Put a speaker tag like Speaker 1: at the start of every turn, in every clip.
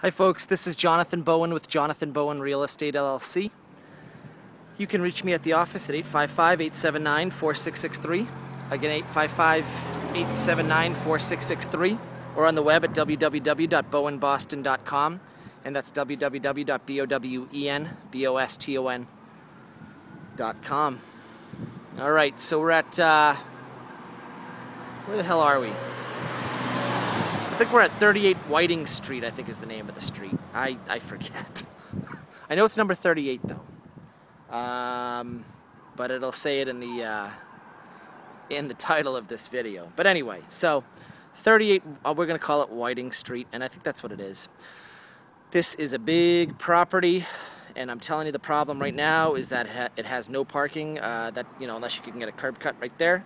Speaker 1: Hi folks, this is Jonathan Bowen with Jonathan Bowen Real Estate LLC. You can reach me at the office at 855-879-4663. Again, 855-879-4663 or on the web at www.bowenboston.com and that's www.bowenboston.com. All right, so we're at, uh, where the hell are we? I think we're at 38 Whiting Street, I think is the name of the street. I, I forget. I know it's number 38 though. Um, but it'll say it in the uh, in the title of this video. But anyway, so 38, uh, we're going to call it Whiting Street, and I think that's what it is. This is a big property, and I'm telling you the problem right now is that it has no parking, uh, that, you know, unless you can get a curb cut right there.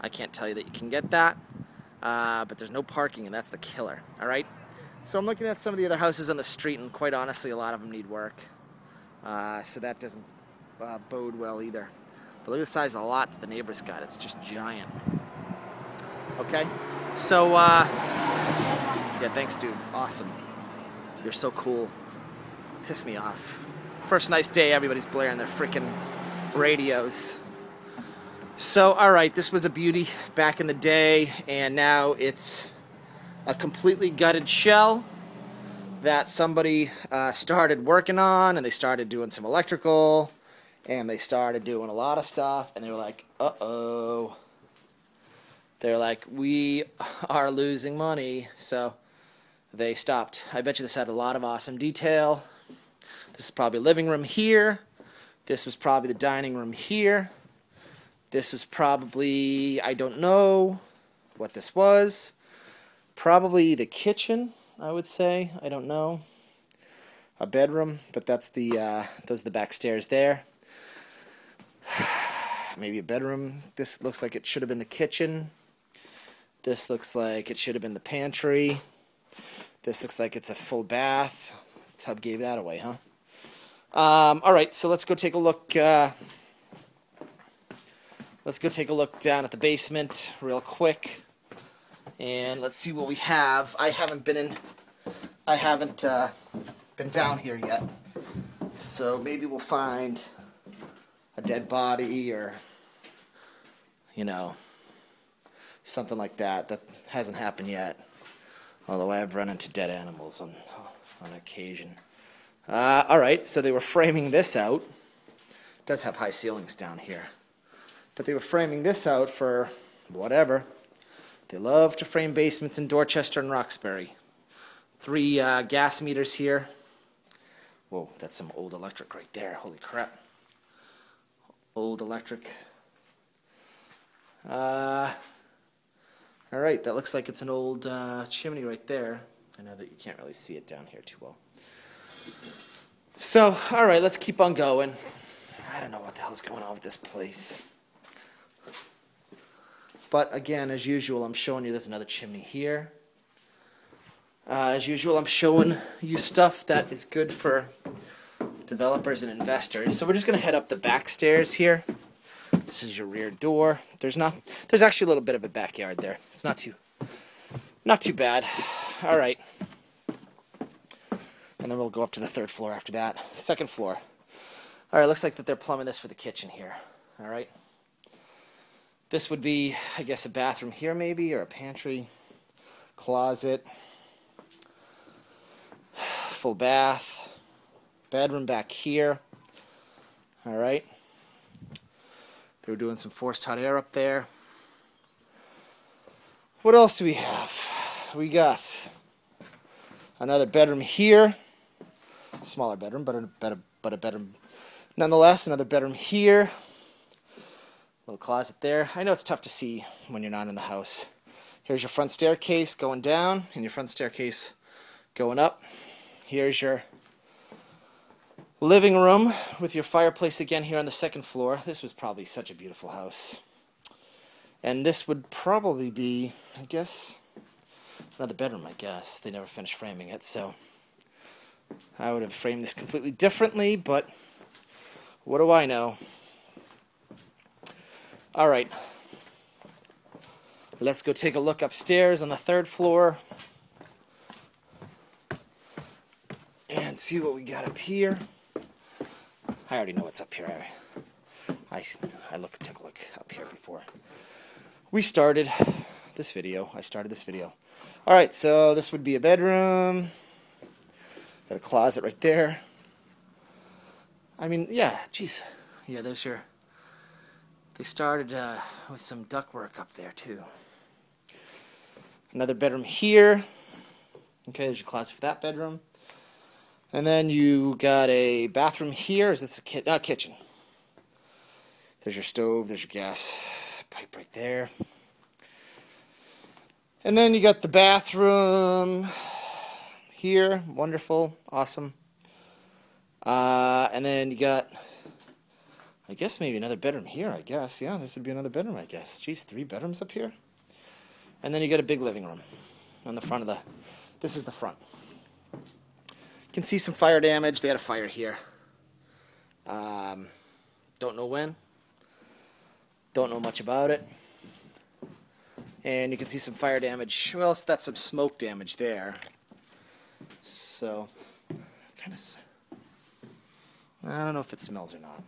Speaker 1: I can't tell you that you can get that uh, but there's no parking, and that's the killer. All right. So I'm looking at some of the other houses on the street, and quite honestly, a lot of them need work. Uh, so that doesn't uh, bode well either. But look at the size of the lot that the neighbors got. It's just giant. Okay. So, uh, yeah, thanks, dude. Awesome. You're so cool. Piss me off. First nice day, everybody's blaring their freaking radios. So, all right, this was a beauty back in the day, and now it's a completely gutted shell that somebody uh, started working on, and they started doing some electrical, and they started doing a lot of stuff, and they were like, uh-oh. They're like, we are losing money, so they stopped. I bet you this had a lot of awesome detail. This is probably a living room here. This was probably the dining room here. This was probably, I don't know what this was. Probably the kitchen, I would say. I don't know. A bedroom, but that's the, uh, those are the back stairs there. Maybe a bedroom. This looks like it should have been the kitchen. This looks like it should have been the pantry. This looks like it's a full bath. Tub gave that away, huh? Um, all right, so let's go take a look. Uh, Let's go take a look down at the basement real quick. And let's see what we have. I haven't been in, I haven't uh, been down here yet. So maybe we'll find a dead body or, you know, something like that. That hasn't happened yet. Although I have run into dead animals on, on occasion. Uh, Alright, so they were framing this out. Does have high ceilings down here. But they were framing this out for whatever. They love to frame basements in Dorchester and Roxbury. Three uh, gas meters here. Whoa, that's some old electric right there. Holy crap. Old electric. Uh, all right, that looks like it's an old uh, chimney right there. I know that you can't really see it down here too well. So, all right, let's keep on going. I don't know what the hell's going on with this place. But again, as usual, I'm showing you there's another chimney here. Uh, as usual, I'm showing you stuff that is good for developers and investors. So we're just going to head up the back stairs here. This is your rear door. There's not. There's actually a little bit of a backyard there. It's not too, not too bad. All right. And then we'll go up to the third floor after that. Second floor. All right. Looks like that they're plumbing this for the kitchen here. All right. This would be, I guess, a bathroom here maybe, or a pantry, closet, full bath, bedroom back here. All right. They were doing some forced hot air up there. What else do we have? We got another bedroom here. Smaller bedroom, but a, better but a bedroom nonetheless. Another bedroom here. Little closet there. I know it's tough to see when you're not in the house. Here's your front staircase going down and your front staircase going up. Here's your living room with your fireplace again here on the second floor. This was probably such a beautiful house. And this would probably be, I guess, another bedroom, I guess. They never finished framing it, so I would have framed this completely differently, but what do I know? All right. Let's go take a look upstairs on the third floor. and see what we got up here. I already know what's up here. I, I, I look, took a look up here before we started this video. I started this video. All right, so this would be a bedroom. Got a closet right there. I mean, yeah, geez. Yeah, there's your... They started uh, with some ductwork up there, too. Another bedroom here. Okay, there's your closet for that bedroom. And then you got a bathroom here. Is this a ki uh, kitchen? There's your stove. There's your gas pipe right there. And then you got the bathroom here. Wonderful. Awesome. Uh, and then you got, I guess maybe another bedroom here, I guess. Yeah, this would be another bedroom, I guess. Geez, three bedrooms up here? And then you got a big living room on the front of the, this is the front. You can see some fire damage. They had a fire here. Um, don't know when. Don't know much about it. And you can see some fire damage. Well, that's some smoke damage there. So, kind of I don't know if it smells or not.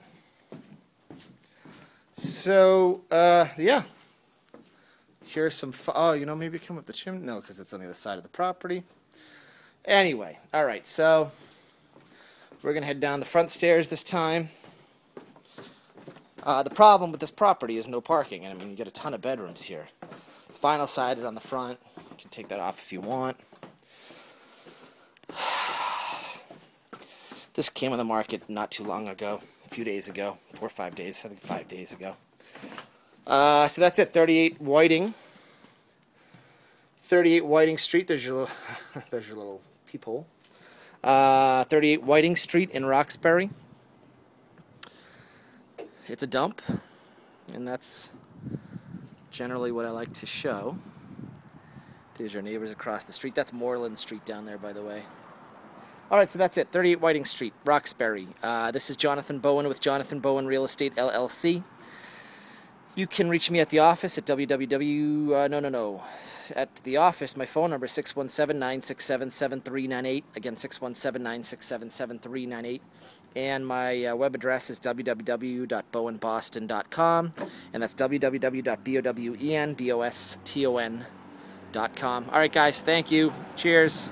Speaker 1: So, uh, yeah. Here's some, oh, you know, maybe come up the chimney. No, because it's on the other side of the property. Anyway, all right, so we're going to head down the front stairs this time. Uh, the problem with this property is no parking. And I mean, you get a ton of bedrooms here. It's vinyl sided on the front. You can take that off if you want. This came on the market not too long ago, a few days ago, four or five days, I think five days ago. Uh, so that's it, 38 Whiting. 38 Whiting Street, there's your little, there's your little peephole. Uh, 38 Whiting Street in Roxbury. It's a dump, and that's generally what I like to show. There's your neighbors across the street. That's Moreland Street down there, by the way. All right, so that's it. 38 Whiting Street, Roxbury. Uh, this is Jonathan Bowen with Jonathan Bowen Real Estate LLC. You can reach me at the office at www. Uh, no, no, no. At the office, my phone number is 617 967 7398. Again, 617 967 7398. And my uh, web address is www.bowenboston.com. And that's www.bowenboston.com. All right, guys, thank you. Cheers.